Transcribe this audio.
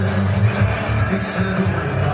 It's a